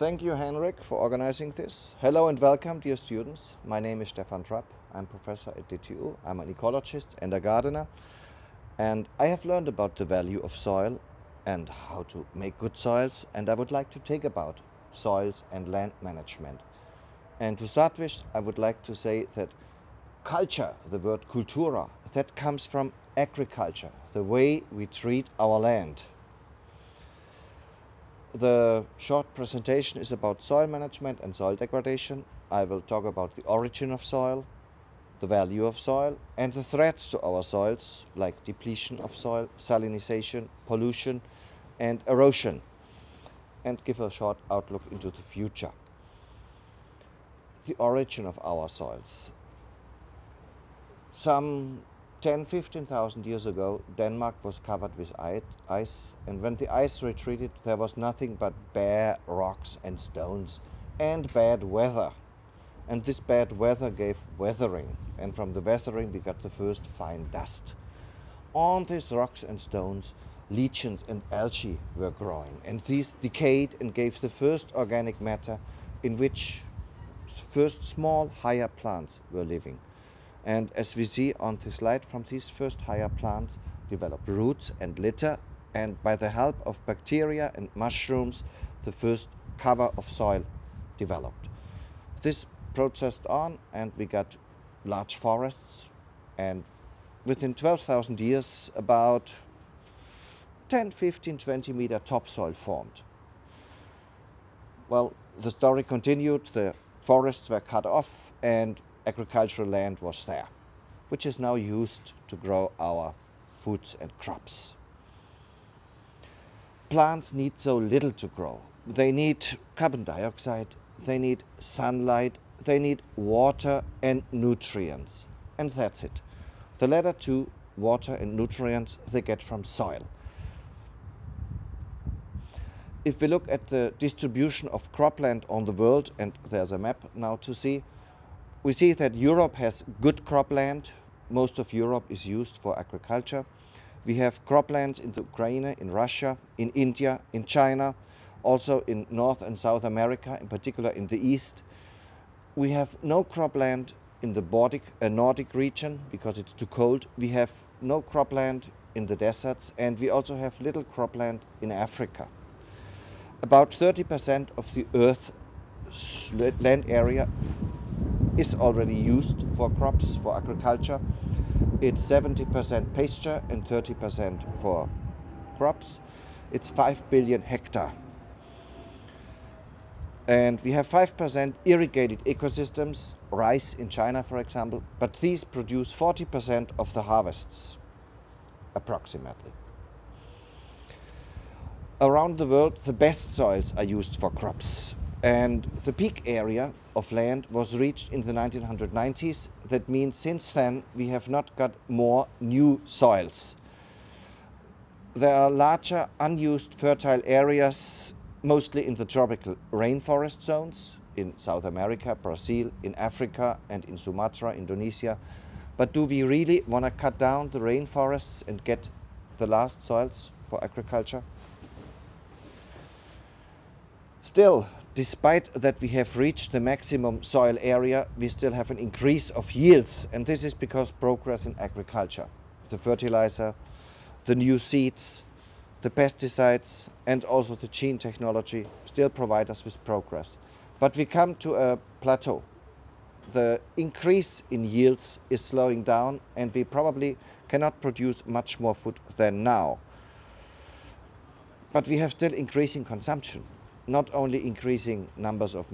Thank you, Henrik, for organizing this. Hello and welcome, dear students. My name is Stefan Trapp. I'm professor at DTU. I'm an ecologist and a gardener. And I have learned about the value of soil and how to make good soils. And I would like to take about soils and land management. And to start with, I would like to say that culture, the word cultura, that comes from agriculture, the way we treat our land. The short presentation is about soil management and soil degradation. I will talk about the origin of soil, the value of soil, and the threats to our soils, like depletion of soil, salinization, pollution, and erosion, and give a short outlook into the future. The origin of our soils. Some 10, 15,000 years ago, Denmark was covered with ice, and when the ice retreated, there was nothing but bare rocks and stones and bad weather. And this bad weather gave weathering, and from the weathering, we got the first fine dust. On these rocks and stones, lichens and algae were growing, and these decayed and gave the first organic matter in which first small, higher plants were living. And as we see on the slide from these first higher plants develop roots and litter and by the help of bacteria and mushrooms the first cover of soil developed. This processed on and we got large forests and within 12,000 years about 10, 15, 20 meter topsoil formed. Well, the story continued, the forests were cut off and agricultural land was there, which is now used to grow our foods and crops. Plants need so little to grow. They need carbon dioxide, they need sunlight, they need water and nutrients. And that's it. The latter two, water and nutrients, they get from soil. If we look at the distribution of cropland on the world, and there's a map now to see, we see that Europe has good cropland. Most of Europe is used for agriculture. We have croplands in the Ukraine, in Russia, in India, in China, also in North and South America, in particular in the East. We have no cropland in the Baltic, uh, Nordic region because it's too cold. We have no cropland in the deserts and we also have little cropland in Africa. About 30% of the Earth's land area is already used for crops, for agriculture. It's 70% pasture and 30% for crops. It's 5 billion hectare. And we have 5% irrigated ecosystems, rice in China, for example, but these produce 40% of the harvests, approximately. Around the world, the best soils are used for crops. And the peak area of land was reached in the 1990s. That means since then we have not got more new soils. There are larger unused fertile areas, mostly in the tropical rainforest zones in South America, Brazil, in Africa, and in Sumatra, Indonesia. But do we really want to cut down the rainforests and get the last soils for agriculture? Still, despite that we have reached the maximum soil area, we still have an increase of yields. And this is because progress in agriculture, the fertilizer, the new seeds, the pesticides, and also the gene technology still provide us with progress. But we come to a plateau. The increase in yields is slowing down, and we probably cannot produce much more food than now. But we have still increasing consumption not only increasing numbers of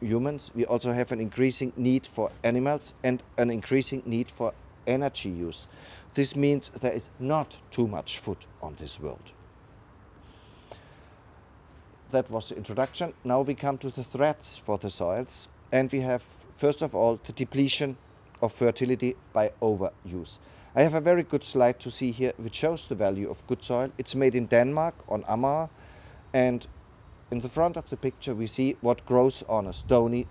humans, we also have an increasing need for animals and an increasing need for energy use. This means there is not too much food on this world. That was the introduction. Now we come to the threats for the soils. And we have, first of all, the depletion of fertility by overuse. I have a very good slide to see here which shows the value of good soil. It's made in Denmark on Amager and in the front of the picture we see what grows on a stony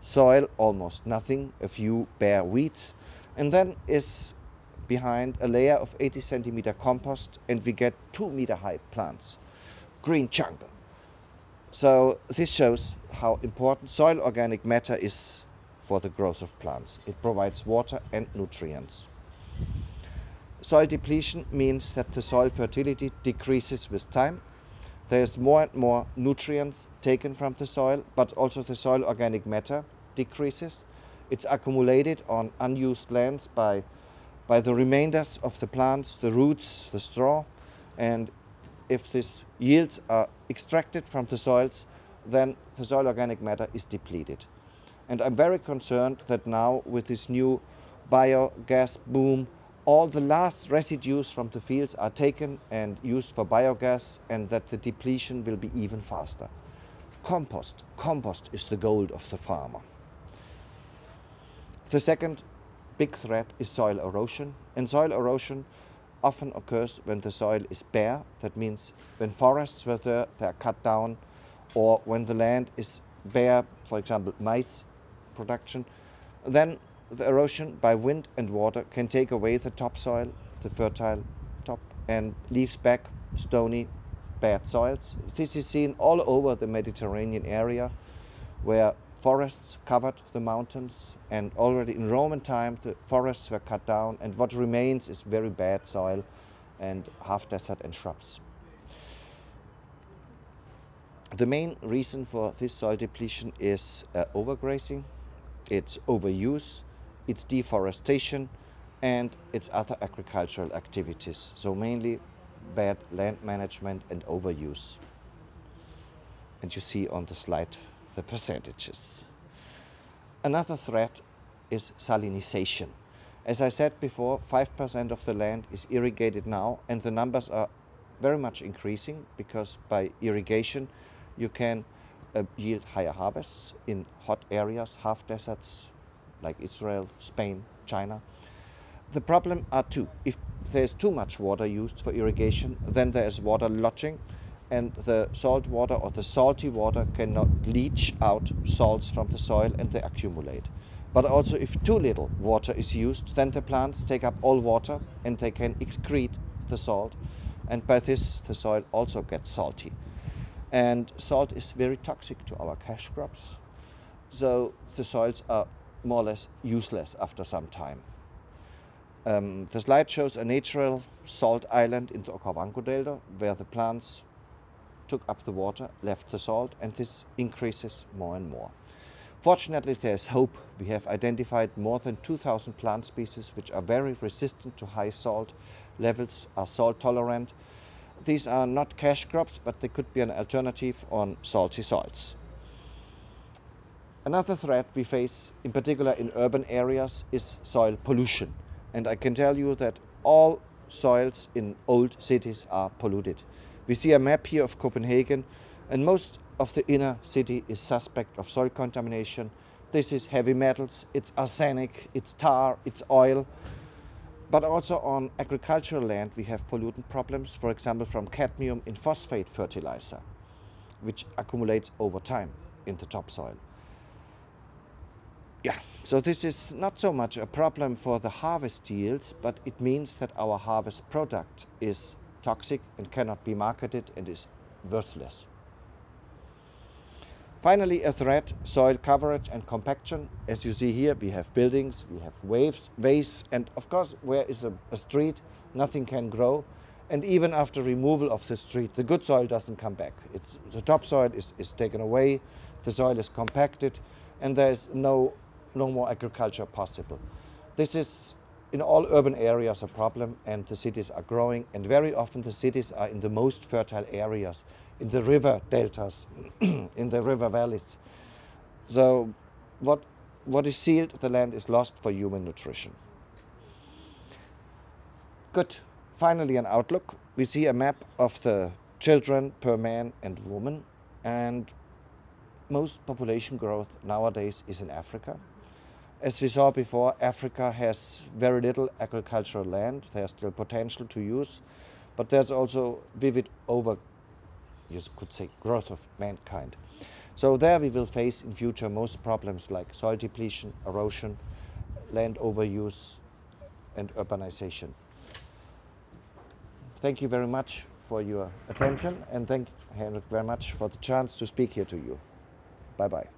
soil, almost nothing, a few bare weeds, and then is behind a layer of 80 centimeter compost and we get 2 meter high plants. Green jungle. So this shows how important soil organic matter is for the growth of plants. It provides water and nutrients. Soil depletion means that the soil fertility decreases with time. There's more and more nutrients taken from the soil, but also the soil organic matter decreases. It's accumulated on unused lands by, by the remainders of the plants, the roots, the straw, and if these yields are extracted from the soils, then the soil organic matter is depleted. And I'm very concerned that now with this new biogas boom, all the last residues from the fields are taken and used for biogas and that the depletion will be even faster. Compost. Compost is the gold of the farmer. The second big threat is soil erosion. And soil erosion often occurs when the soil is bare. That means when forests were there, they are cut down, or when the land is bare, for example, maize production, then the erosion by wind and water can take away the topsoil, the fertile top, and leaves back stony, bad soils. This is seen all over the Mediterranean area where forests covered the mountains and already in Roman time the forests were cut down and what remains is very bad soil and half desert and shrubs. The main reason for this soil depletion is uh, overgrazing, it's overuse, it's deforestation and it's other agricultural activities. So mainly bad land management and overuse. And you see on the slide the percentages. Another threat is salinization. As I said before, 5% of the land is irrigated now, and the numbers are very much increasing because by irrigation you can uh, yield higher harvests in hot areas, half deserts like Israel, Spain, China. The problem are two. If there's too much water used for irrigation, then there is water lodging and the salt water or the salty water cannot leach out salts from the soil and they accumulate. But also if too little water is used, then the plants take up all water and they can excrete the salt. And by this, the soil also gets salty. And salt is very toxic to our cash crops. So the soils are more or less useless after some time. Um, the slide shows a natural salt island in the Okavango Delta where the plants took up the water, left the salt, and this increases more and more. Fortunately, there's hope. We have identified more than 2,000 plant species which are very resistant to high salt levels, are salt tolerant. These are not cash crops, but they could be an alternative on salty soils. Another threat we face, in particular in urban areas, is soil pollution. And I can tell you that all soils in old cities are polluted. We see a map here of Copenhagen, and most of the inner city is suspect of soil contamination. This is heavy metals, it's arsenic, it's tar, it's oil. But also on agricultural land, we have pollutant problems, for example, from cadmium in phosphate fertilizer, which accumulates over time in the topsoil. Yeah, so this is not so much a problem for the harvest yields, but it means that our harvest product is toxic and cannot be marketed and is worthless. Finally, a threat, soil coverage and compaction. As you see here, we have buildings, we have waves, ways, and of course, where is a, a street, nothing can grow. And even after removal of the street, the good soil doesn't come back. It's, the topsoil is, is taken away, the soil is compacted, and there's no, no more agriculture possible. This is in all urban areas a problem and the cities are growing and very often the cities are in the most fertile areas, in the river deltas, in the river valleys. So what, what is sealed, the land is lost for human nutrition. Good. Finally, an outlook. We see a map of the children per man and woman and most population growth nowadays is in Africa. As we saw before, Africa has very little agricultural land. There's still potential to use, but there's also vivid over, you could say, growth of mankind. So there we will face in future most problems like soil depletion, erosion, land overuse, and urbanization. Thank you very much for your attention and thank Henrik very much for the chance to speak here to you. Bye bye.